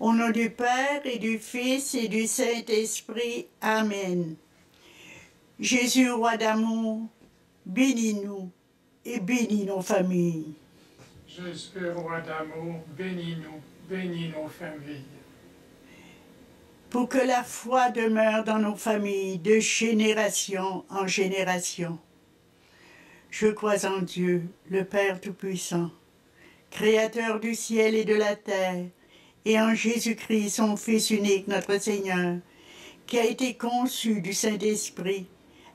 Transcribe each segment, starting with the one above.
Au nom du Père et du Fils et du Saint-Esprit. Amen. Jésus, roi d'amour, bénis-nous et bénis nos familles. Jésus, roi d'amour, bénis-nous, bénis nos familles. Pour que la foi demeure dans nos familles de génération en génération. Je crois en Dieu, le Père Tout-Puissant, Créateur du ciel et de la terre, et en Jésus-Christ, son Fils unique, notre Seigneur, qui a été conçu du Saint-Esprit,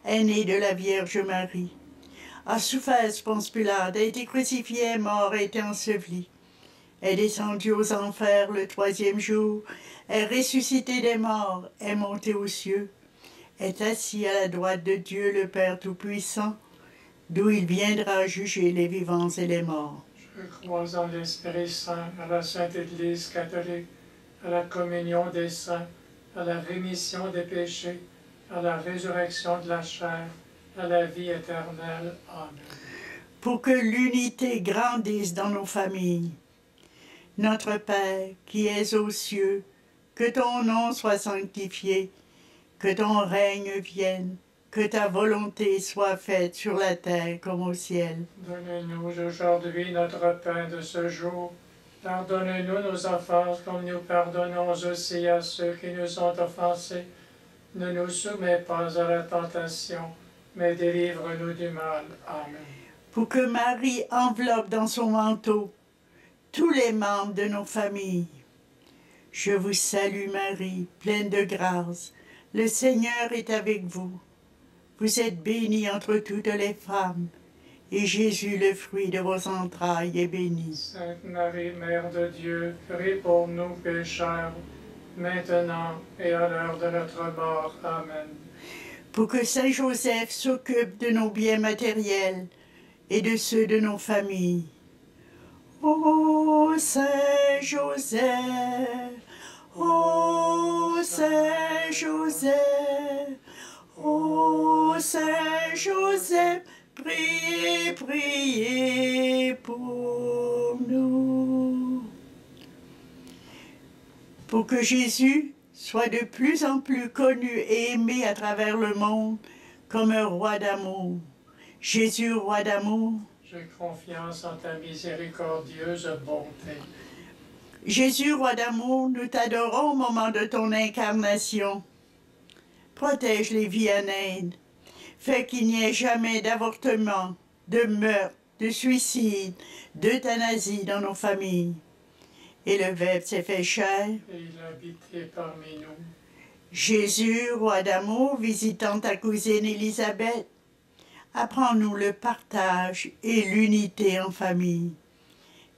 est né de la Vierge Marie, a souffert, pense Pilate, a été crucifié, mort, a été enseveli, est descendu aux enfers le troisième jour, est ressuscité des morts, est monté aux cieux, est assis à la droite de Dieu le Père Tout-Puissant, d'où il viendra juger les vivants et les morts. Je crois en l'Esprit Saint, à la Sainte Église catholique, à la communion des saints, à la rémission des péchés, à la résurrection de la chair, à la vie éternelle. Amen. Pour que l'unité grandisse dans nos familles. Notre Père, qui es aux cieux, que ton nom soit sanctifié, que ton règne vienne, que ta volonté soit faite sur la terre comme au ciel. Donnez-nous aujourd'hui notre pain de ce jour. Pardonnez-nous nos offenses comme nous pardonnons aussi à ceux qui nous ont offensés. Ne nous soumets pas à la tentation, mais délivre-nous du mal. Amen. Pour que Marie enveloppe dans son manteau tous les membres de nos familles. Je vous salue Marie, pleine de grâce. Le Seigneur est avec vous. Vous êtes bénie entre toutes les femmes, et Jésus, le fruit de vos entrailles, est béni. Sainte Marie, Mère de Dieu, prie pour nous pécheurs, maintenant et à l'heure de notre mort. Amen. Pour que Saint Joseph s'occupe de nos biens matériels et de ceux de nos familles. Ô Saint Joseph, ô Saint Joseph, Saint Joseph, priez, priez pour nous. Pour que Jésus soit de plus en plus connu et aimé à travers le monde comme un roi d'amour. Jésus, roi d'amour, J'ai confiance en ta miséricordieuse bonté. Jésus, roi d'amour, nous t'adorons au moment de ton incarnation. Protège les vies en Inde. Fais qu'il n'y ait jamais d'avortement, de meurtre, de suicide, d'euthanasie dans nos familles. Et le Verbe s'est fait chair. et il parmi nous. Jésus, roi d'amour, visitant ta cousine Élisabeth, apprends-nous le partage et l'unité en famille.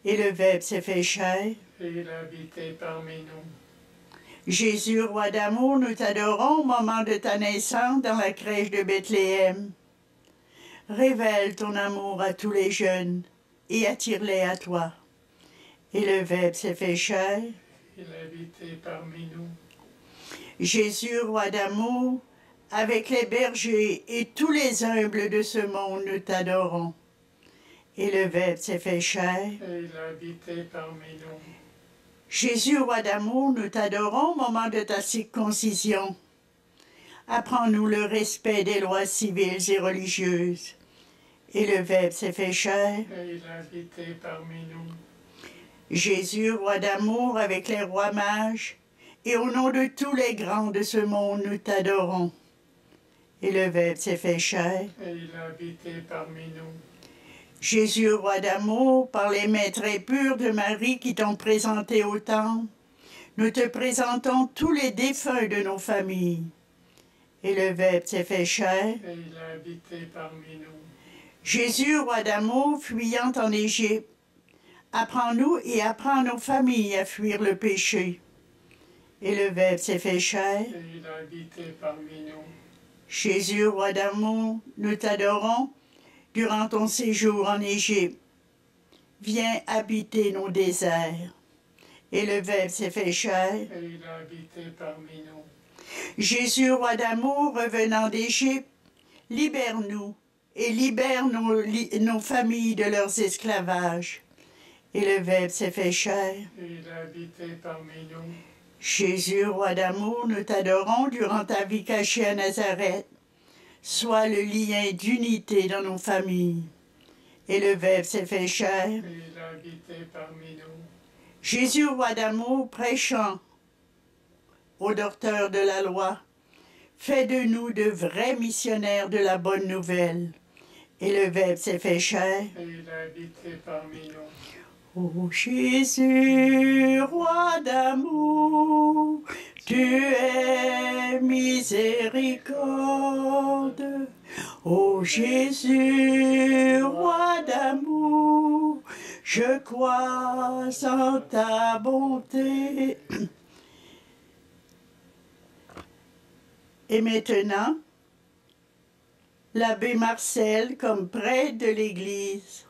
Et le Verbe s'est fait chair. et il parmi nous. Jésus, roi d'amour, nous t'adorons au moment de ta naissance dans la crèche de Bethléem. Révèle ton amour à tous les jeunes et attire-les à toi. Et le Verbe s'est fait chair. Il a habité parmi nous. Jésus, roi d'amour, avec les bergers et tous les humbles de ce monde, nous t'adorons. Et le Verbe s'est fait chair. et il a habité parmi nous. Jésus, roi d'amour, nous t'adorons au moment de ta circoncision. Apprends-nous le respect des lois civiles et religieuses. Et le Verbe s'est fait chair. et il a habité parmi nous. Jésus, roi d'amour, avec les rois mages, et au nom de tous les grands de ce monde, nous t'adorons. Et le Verbe s'est fait chair. et il a habité parmi nous. Jésus, roi d'amour, par les mains très pures de Marie qui t'ont présenté au temple, nous te présentons tous les défunts de nos familles. Et le Verbe s'est fait chair. et il a habité parmi nous. Jésus, roi d'amour, fuyant en Égypte, apprends-nous et apprends nos familles à fuir le péché. Et le Verbe s'est fait chair. et il a habité parmi nous. Jésus, roi d'amour, nous t'adorons durant ton séjour en Égypte. Viens habiter nos déserts. Et le Verbe s'est fait chair. et il a habité parmi nous. Jésus, roi d'amour, revenant d'Égypte, libère-nous et libère nos, li- nos familles de leurs esclavages. Et le Verbe s'est fait chair. Et il a habité parmi nous. Jésus, roi d'amour, nous t'adorons durant ta vie cachée à Nazareth. Sois le lien d'unité dans nos familles. Et le Verbe s'est fait chair. Et il a habité parmi nous. Jésus, roi d'amour, prêchant aux docteurs de la loi, fais de nous de vrais missionnaires de la bonne nouvelle. Et le Verbe s'est fait chair. Et il a habité parmi nous. Ô Jésus, roi d'amour, tu es miséricorde. Ô Jésus, roi d'amour, je crois en ta bonté. Et maintenant, l'abbé Marcel, comme prêtre de l'Église,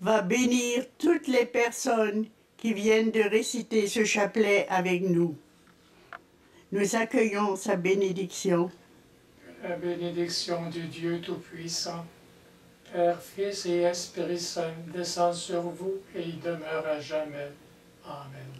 va bénir toutes les personnes qui viennent de réciter ce chapelet avec nous. Nous accueillons sa bénédiction. La bénédiction du Dieu Tout-Puissant, Père, Fils et Esprit Saint, descend sur vous et y demeure à jamais. Amen.